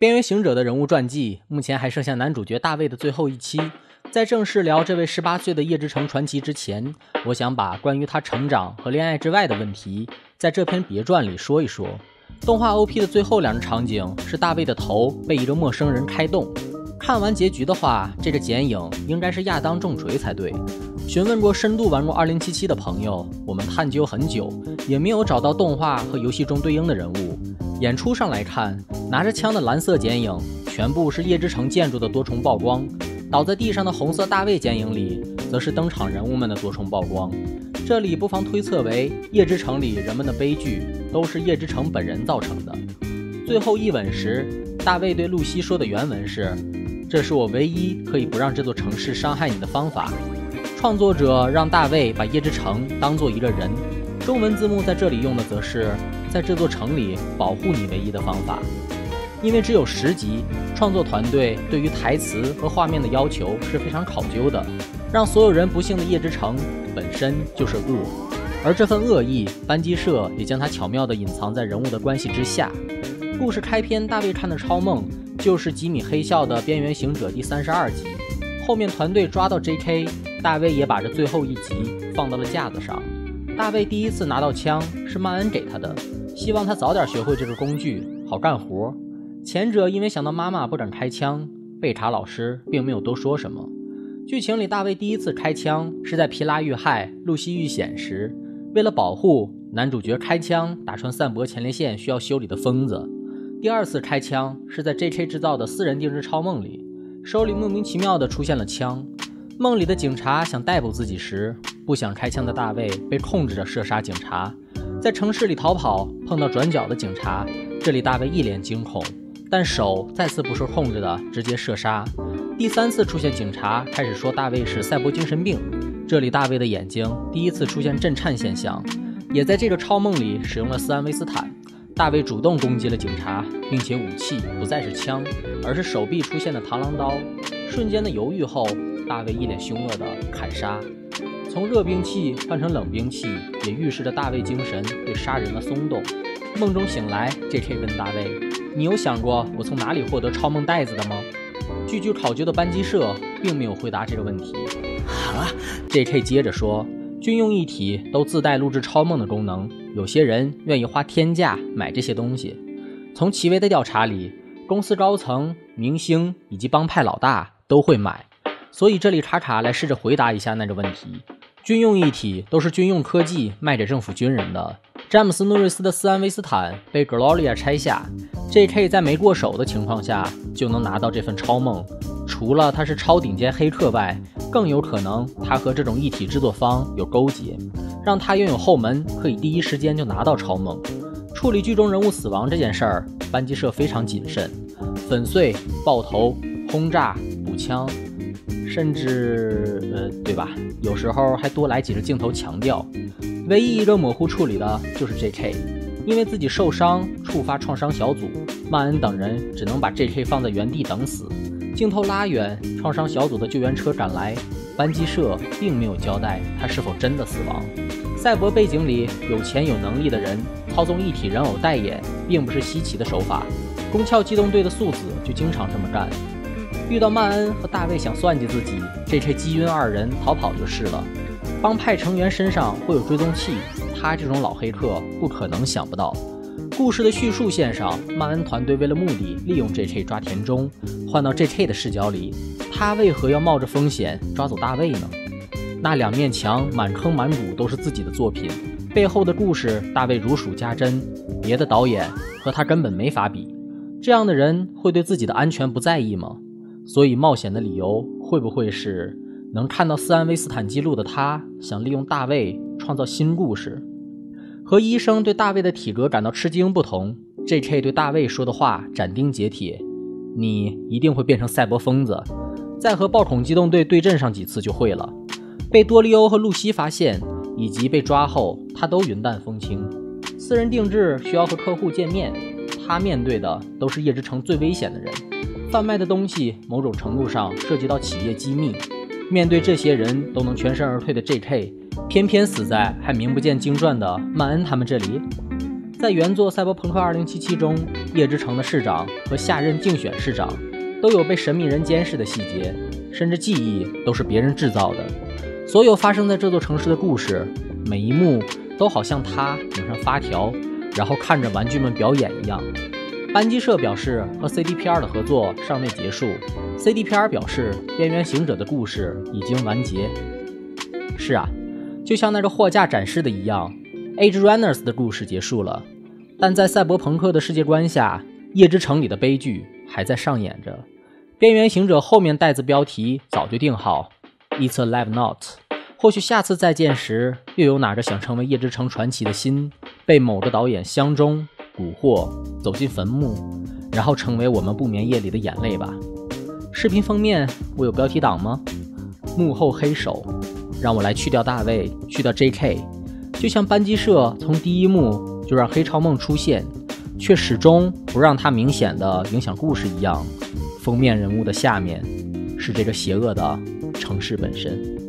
边缘行者的人物传记目前还剩下男主角大卫的最后一期。在正式聊这位十八岁的叶之城传奇之前，我想把关于他成长和恋爱之外的问题，在这篇别传里说一说。动画 OP 的最后两个场景是大卫的头被一个陌生人开动。看完结局的话，这个剪影应该是亚当重锤才对。询问过深度玩过2077的朋友，我们探究很久，也没有找到动画和游戏中对应的人物。演出上来看，拿着枪的蓝色剪影全部是夜之城建筑的多重曝光。倒在地上的红色大卫剪影里，则是登场人物们的多重曝光。这里不妨推测为夜之城里人们的悲剧都是夜之城本人造成的。最后一吻时，大卫对露西说的原文是：“这是我唯一可以不让这座城市伤害你的方法。”创作者让大卫把夜之城当做一个人。中文字幕在这里用的则是：“在这座城里保护你唯一的方法。”因为只有十集，创作团队对于台词和画面的要求是非常考究的，让所有人不幸的夜之城本身就是恶，而这份恶意，班机社也将它巧妙地隐藏在人物的关系之下。故事开篇，大卫看的超梦就是吉米黑笑的《边缘行者》第三十二集，后面团队抓到 J.K，大卫也把这最后一集放到了架子上。大卫第一次拿到枪是曼恩给他的，希望他早点学会这个工具，好干活。前者因为想到妈妈不敢开枪，贝卡老师并没有多说什么。剧情里，大卫第一次开枪是在皮拉遇害、露西遇险时，为了保护男主角开枪打穿散播前列腺需要修理的疯子。第二次开枪是在 J.K 制造的私人定制超梦里，手里莫名其妙的出现了枪。梦里的警察想逮捕自己时，不想开枪的大卫被控制着射杀警察。在城市里逃跑，碰到转角的警察，这里大卫一脸惊恐。但手再次不受控制的直接射杀。第三次出现警察开始说大卫是赛博精神病，这里大卫的眼睛第一次出现震颤现象，也在这个超梦里使用了斯安维斯坦。大卫主动攻击了警察，并且武器不再是枪，而是手臂出现的螳螂刀。瞬间的犹豫后，大卫一脸凶恶的砍杀，从热兵器换成冷兵器，也预示着大卫精神对杀人的松动。梦中醒来，J.K. 问大卫。你有想过我从哪里获得超梦袋子的吗？句句考究的班机社并没有回答这个问题。啊，J.K. 接着说，军用一体都自带录制超梦的功能，有些人愿意花天价买这些东西。从奇威的调查里，公司高层、明星以及帮派老大都会买，所以这里卡卡来试着回答一下那个问题。军用一体都是军用科技卖给政府军人的。詹姆斯·诺瑞斯的斯安维斯坦被 Gloria 拆下，J.K. 在没过手的情况下就能拿到这份超梦。除了他是超顶尖黑客外，更有可能他和这种一体制作方有勾结，让他拥有后门，可以第一时间就拿到超梦。处理剧中人物死亡这件事儿，班机社非常谨慎，粉碎、爆头、轰炸、补枪，甚至呃，对吧？有时候还多来几个镜头强调。唯一一个模糊处理的就是 J.K.，因为自己受伤触发创伤小组，曼恩等人只能把 J.K. 放在原地等死。镜头拉远，创伤小组的救援车赶来，班机社并没有交代他是否真的死亡。赛博背景里有钱有能力的人操纵一体人偶代言，并不是稀奇的手法。宫壳机动队的素子就经常这么干。遇到曼恩和大卫想算计自己，J.K. 击晕二人逃跑就是了。帮派成员身上会有追踪器，他这种老黑客不可能想不到。故事的叙述线上，曼恩团队为了目的利用 J.K. 抓田中，换到 J.K. 的视角里，他为何要冒着风险抓走大卫呢？那两面墙满坑满谷都是自己的作品，背后的故事大卫如数家珍，别的导演和他根本没法比。这样的人会对自己的安全不在意吗？所以冒险的理由会不会是？能看到斯安维斯坦记录的他，想利用大卫创造新故事。和医生对大卫的体格感到吃惊不同，J.K. 对大卫说的话斩钉截铁：“你一定会变成赛博疯子，再和暴恐机动队对阵上几次就会了。”被多利欧和露西发现，以及被抓后，他都云淡风轻。私人定制需要和客户见面，他面对的都是夜之城最危险的人。贩卖的东西某种程度上涉及到企业机密。面对这些人都能全身而退的 J.K.，偏偏死在还名不见经传的曼恩他们这里。在原作《赛博朋克2077》中，夜之城的市长和下任竞选市长都有被神秘人监视的细节，甚至记忆都是别人制造的。所有发生在这座城市的故事，每一幕都好像他拧上发条，然后看着玩具们表演一样。班机社表示和 CDPR 的合作尚未结束，CDPR 表示边缘行者的故事已经完结。是啊，就像那个货架展示的一样，Age Runners 的故事结束了，但在赛博朋克的世界观下，夜之城里的悲剧还在上演着。边缘行者后面带字标题早就定好，It's a live note。或许下次再见时，又有哪个想成为夜之城传奇的心被某个导演相中。蛊惑走进坟墓，然后成为我们不眠夜里的眼泪吧。视频封面我有标题党吗？幕后黑手，让我来去掉大卫，去掉 J.K.，就像班机社从第一幕就让黑超梦出现，却始终不让他明显的影响故事一样。封面人物的下面是这个邪恶的城市本身。